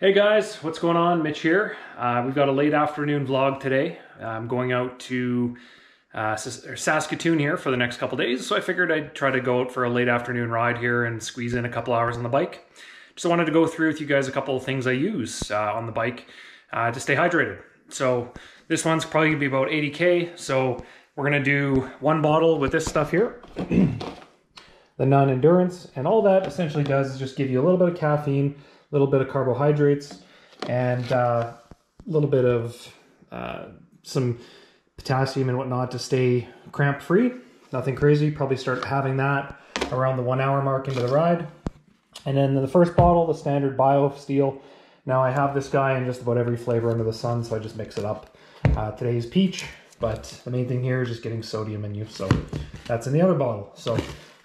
Hey guys, what's going on? Mitch here. Uh, we've got a late afternoon vlog today. I'm going out to uh, Saskatoon here for the next couple days, so I figured I'd try to go out for a late afternoon ride here and squeeze in a couple hours on the bike. Just wanted to go through with you guys a couple of things I use uh, on the bike uh, to stay hydrated. So this one's probably gonna be about 80K, so we're gonna do one bottle with this stuff here. the Nuun Endurance, and all that essentially does is just give you a little bit of caffeine, a little bit of carbohydrates, and uh, a little bit of uh, some potassium and whatnot to stay cramp free. Nothing crazy. Probably start having that around the one hour mark into the ride. And then the first bottle, the standard BioSteel. Now I have this guy in just about every flavor under the sun, so I just mix it up. Uh, today's peach, but the main thing here is just getting sodium in you. So that's in the other bottle. So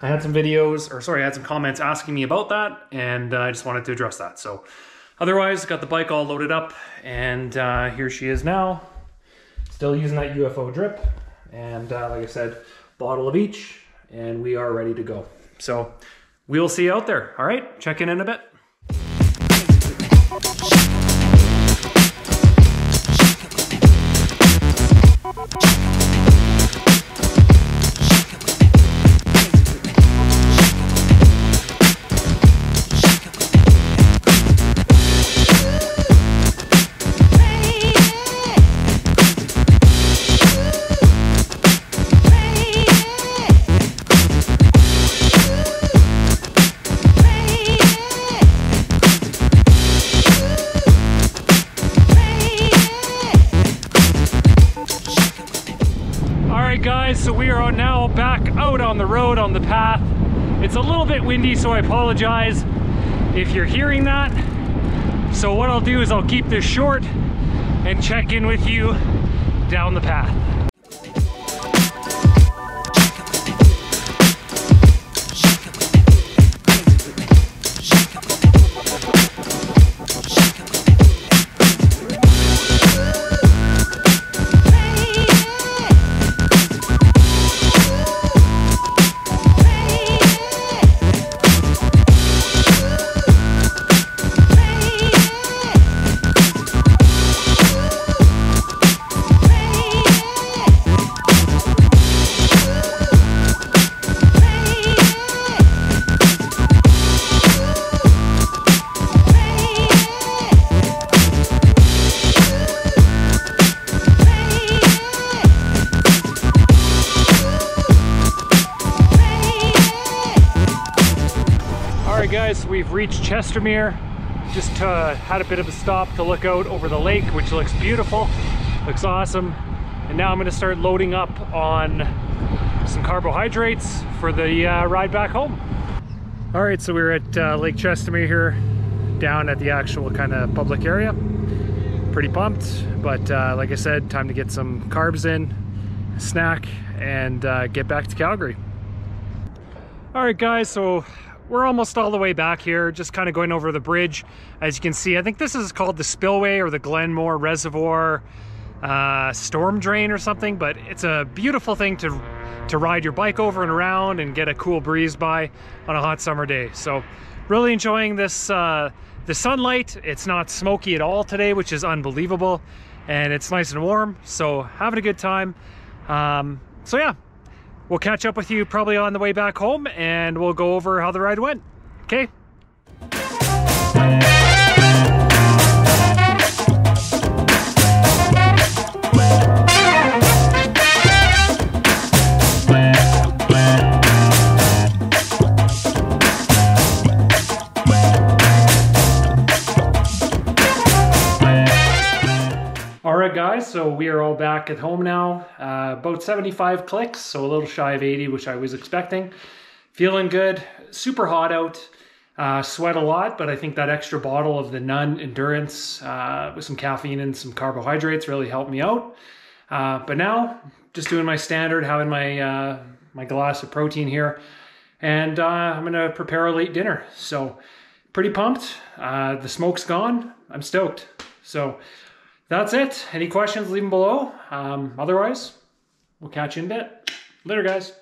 I had some videos, or sorry, I had some comments asking me about that, and uh, I just wanted to address that. So otherwise, got the bike all loaded up, and uh, here she is now. Still using that UFO drip, and uh, like I said, bottle of each, and we are ready to go. So we'll see you out there. All right, check in in a bit. Guys, so we are now back out on the road on the path. It's a little bit windy, so I apologize if you're hearing that. So what I'll do is I'll keep this short and check in with you down the path. Guys, we've reached Chestermere. Just uh, had a bit of a stop to look out over the lake, which looks beautiful, looks awesome. And now I'm gonna start loading up on some carbohydrates for the uh, ride back home. All right, so we're at uh, Lake Chestermere here, down at the actual kind of public area. Pretty pumped, but uh, like I said, time to get some carbs in, snack, and uh, get back to Calgary. All right, guys, so we're almost all the way back here, just kind of going over the bridge. As you can see, I think this is called the Spillway or the Glenmore Reservoir uh, Storm Drain or something, but it's a beautiful thing to, to ride your bike over and around and get a cool breeze by on a hot summer day. So really enjoying this, uh, the sunlight. It's not smoky at all today, which is unbelievable. And it's nice and warm, so having a good time. Um, so yeah, we'll catch up with you probably on the way back home and we'll go over how the ride went. Okay? Guys, so we are all back at home now. Uh, about 75 clicks, so a little shy of 80, which I was expecting. Feeling good, super hot out, uh, sweat a lot, but I think that extra bottle of the Nuun Endurance uh, with some caffeine and some carbohydrates really helped me out. Uh, but now, just doing my standard, having my, uh, my glass of protein here, and uh, I'm gonna prepare a late dinner. So pretty pumped. the smoke's gone. I'm stoked. So that's it. Any questions, leave them below. Um, otherwise, we'll catch you in a bit. Later, guys.